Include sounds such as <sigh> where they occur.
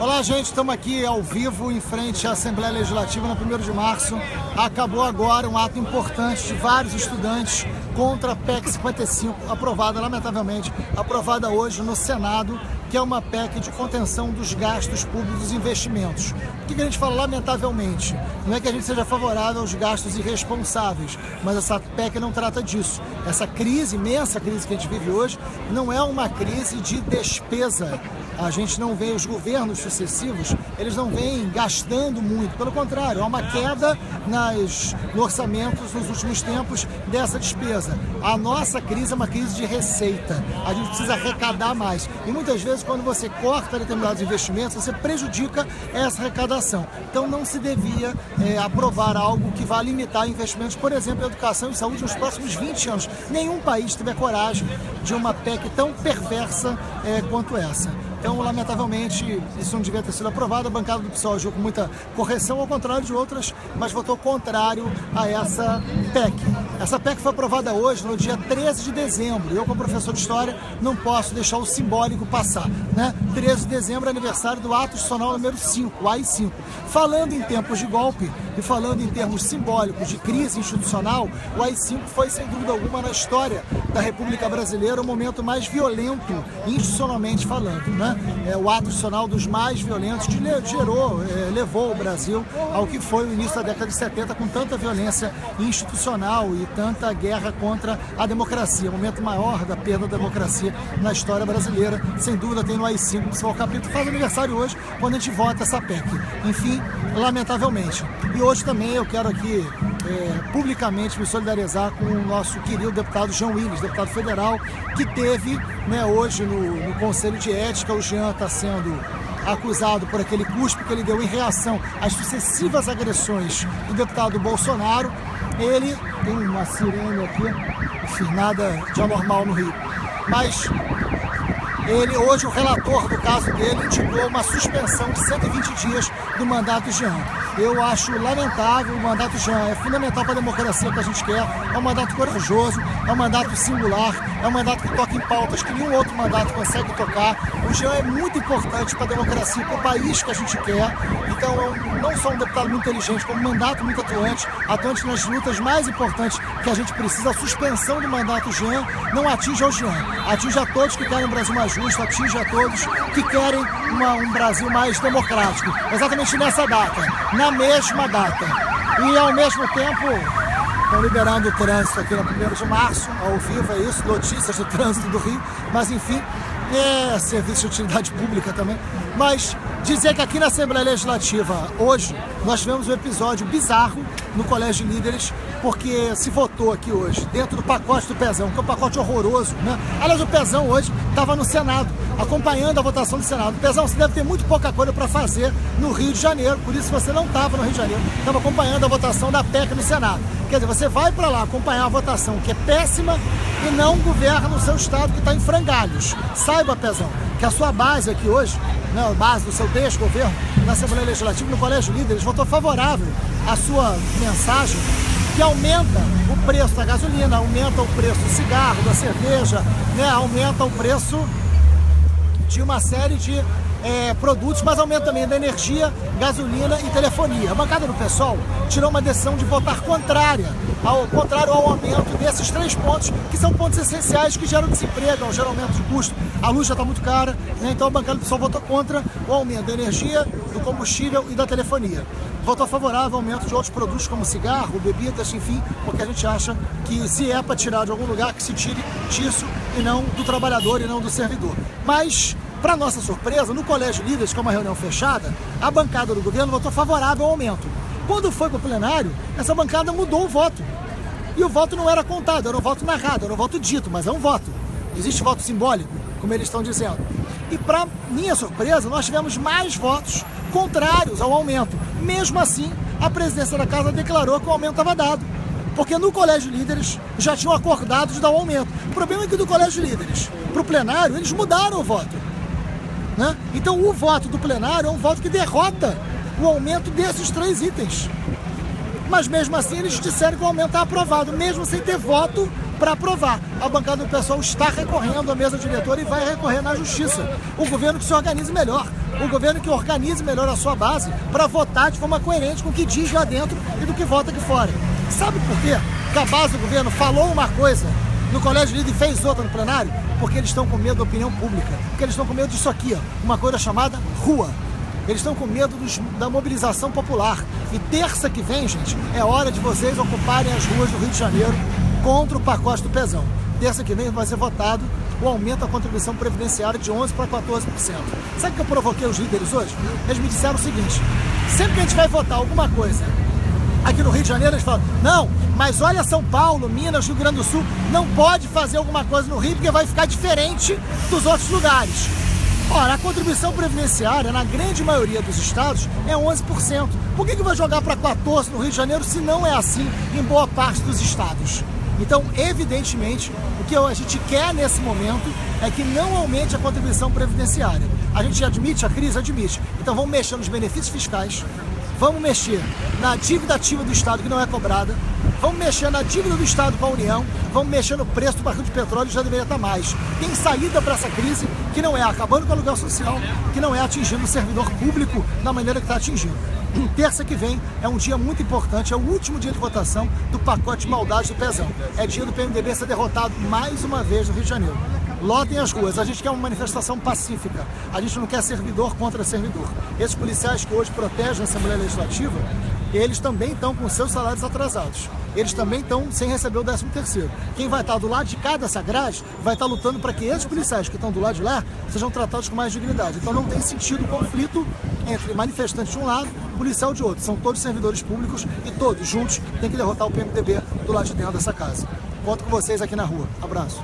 Olá, gente, estamos aqui ao vivo em frente à Assembleia Legislativa no 1 de março. Acabou agora um ato importante de vários estudantes contra a PEC 55, aprovada, lamentavelmente, aprovada hoje no Senado, que é uma PEC de contenção dos gastos públicos dos investimentos. O que a gente fala lamentavelmente? Não é que a gente seja favorável aos gastos irresponsáveis, mas essa PEC não trata disso. Essa crise, imensa crise que a gente vive hoje, não é uma crise de despesa a gente não vê os governos sucessivos, eles não vêm gastando muito, pelo contrário, há uma queda nas, no orçamentos nos últimos tempos dessa despesa. A nossa crise é uma crise de receita, a gente precisa arrecadar mais. E muitas vezes, quando você corta determinados investimentos, você prejudica essa arrecadação. Então, não se devia é, aprovar algo que vá limitar investimentos, por exemplo, em educação e saúde nos próximos 20 anos. Nenhum país teve a coragem de uma PEC tão perversa é, quanto essa. Então, lamentavelmente, isso não devia ter sido aprovado. A bancada do PSOL agiu com muita correção, ao contrário de outras, mas votou contrário a essa PEC. Essa PEC foi aprovada hoje, no dia 13 de dezembro. Eu, como professor de História, não posso deixar o simbólico passar. Né? 13 de dezembro é aniversário do ato institucional número 5, o AI-5. Falando em tempos de golpe e falando em termos simbólicos de crise institucional, o AI-5 foi, sem dúvida alguma, na história da República Brasileira, o momento mais violento, institucionalmente falando. Né? É, o ato institucional dos mais violentos que gerou, é, levou o Brasil ao que foi o início da década de 70 com tanta violência institucional e tanta guerra contra a democracia. O momento maior da perda da democracia na história brasileira, sem dúvida tem no AI-5, principal capítulo, faz aniversário hoje, quando a gente vota essa PEC. Enfim, lamentavelmente. E hoje também eu quero aqui é, publicamente me solidarizar com o nosso querido deputado João Willis, deputado federal, que teve né, hoje no, no Conselho de Ética, o Jean está sendo acusado por aquele cuspe que ele deu em reação às sucessivas agressões do deputado Bolsonaro. Ele tem uma sirene aqui, enfim, nada de anormal no Rio. Mas ele, hoje, o relator do caso dele indicou uma suspensão de 120 dias do mandato de Jean. Eu acho lamentável, o mandato Jean é fundamental para a democracia que a gente quer, é um mandato corajoso, é um mandato singular, é um mandato que toca em pautas que nenhum outro mandato consegue tocar. O Jean é muito importante para a democracia, para o país que a gente quer. Então, não só um deputado muito inteligente, como um mandato muito atuante, atuante nas lutas mais importantes que a gente precisa. A suspensão do mandato Jean não atinge ao Jean, atinge a todos que querem um Brasil mais justo, atinge a todos que querem uma, um Brasil mais democrático. Exatamente nessa data, na mesma data. E ao mesmo tempo, estão liberando o trânsito aqui no 1 de março, ao vivo, é isso, notícias do <laughs> trânsito do Rio, mas enfim, é serviço de utilidade pública também. Mas dizer que aqui na Assembleia Legislativa, hoje, nós tivemos um episódio bizarro no Colégio de Líderes, porque se votou aqui hoje, dentro do pacote do Pezão, que é um pacote horroroso, né? Aliás, o Pezão hoje estava no Senado, acompanhando a votação do Senado. Pezão, você deve ter muito pouca coisa para fazer no Rio de Janeiro, por isso você não estava no Rio de Janeiro, estava acompanhando a votação da PEC no Senado. Quer dizer, você vai para lá acompanhar a votação, que é péssima, e não governa o seu estado que está em frangalhos. Saiba, Pezão, que a sua base aqui hoje, né, a base do seu desgoverno, na Assembleia Legislativa, no Colégio Líderes, votou favorável à sua mensagem que aumenta o preço da gasolina, aumenta o preço do cigarro, da cerveja, né, aumenta o preço de uma série de é, produtos, mas aumenta também da energia, gasolina e telefonia. A bancada do PSOL tirou uma decisão de votar contrária ao contrário ao aumento desses três pontos, que são pontos essenciais que geram desemprego, geram aumento de custo. A luz já está muito cara, né? então a bancada do PSOL votou contra o aumento da energia, do combustível e da telefonia. Votou favorável ao aumento de outros produtos como cigarro, bebidas, enfim, porque a gente acha que se é para tirar de algum lugar, que se tire disso e não do trabalhador e não do servidor. Mas para nossa surpresa, no Colégio Líderes, que é uma reunião fechada, a bancada do governo votou favorável ao aumento. Quando foi para o plenário, essa bancada mudou o voto. E o voto não era contado, era um voto narrado, era um voto dito, mas é um voto. Existe voto simbólico, como eles estão dizendo. E para minha surpresa, nós tivemos mais votos contrários ao aumento. Mesmo assim, a presidência da casa declarou que o aumento estava dado. Porque no Colégio Líderes já tinham acordado de dar o aumento. O problema é que do Colégio Líderes para o plenário, eles mudaram o voto. Né? Então o voto do plenário é um voto que derrota o aumento desses três itens. Mas mesmo assim eles disseram que o aumento está aprovado, mesmo sem ter voto para aprovar. A bancada do pessoal está recorrendo à mesa diretora e vai recorrer na justiça. O governo que se organize melhor, o governo que organize melhor a sua base para votar de forma coerente com o que diz lá dentro e do que vota aqui fora. Sabe por quê? Que a base do governo falou uma coisa no Colégio Líder e fez outra no plenário? Porque eles estão com medo da opinião pública. Porque eles estão com medo disso aqui, ó, uma coisa chamada rua. Eles estão com medo dos, da mobilização popular. E terça que vem, gente, é hora de vocês ocuparem as ruas do Rio de Janeiro contra o pacote do Pezão. Terça que vem vai ser votado o aumento da contribuição previdenciária de 11% para 14%. Sabe que eu provoquei os líderes hoje? Eles me disseram o seguinte: sempre que a gente vai votar alguma coisa aqui no Rio de Janeiro, eles falam: não, mas olha São Paulo, Minas, Rio Grande do Sul, não pode fazer alguma coisa no Rio porque vai ficar diferente dos outros lugares. Ora, a contribuição previdenciária, na grande maioria dos estados, é 11%. Por que, que vai jogar para 14% no Rio de Janeiro se não é assim em boa parte dos estados? Então, evidentemente, o que a gente quer nesse momento é que não aumente a contribuição previdenciária. A gente admite, a crise admite. Então, vamos mexer nos benefícios fiscais, vamos mexer na dívida ativa do Estado que não é cobrada, vamos mexer na dívida do Estado com a União, vamos mexer no preço do barril de petróleo, já deveria estar mais. Tem saída para essa crise que não é acabando com o aluguel social, que não é atingindo o servidor público da maneira que está atingindo. <clears throat> Terça que vem é um dia muito importante, é o último dia de votação do pacote maldade do Pezão. É dia do PMDB ser derrotado mais uma vez no Rio de Janeiro. Lotem as ruas. A gente quer uma manifestação pacífica. A gente não quer servidor contra servidor. Esses policiais que hoje protegem a Assembleia Legislativa, eles também estão com seus salários atrasados. Eles também estão sem receber o 13 terceiro. Quem vai estar do lado de cada dessa grade vai estar lutando para que esses policiais que estão do lado de lá sejam tratados com mais dignidade. Então não tem sentido o conflito entre manifestantes de um lado e policial de outro. São todos servidores públicos e todos juntos têm que derrotar o PMDB do lado de dentro dessa casa. Conto com vocês aqui na rua. Abraço.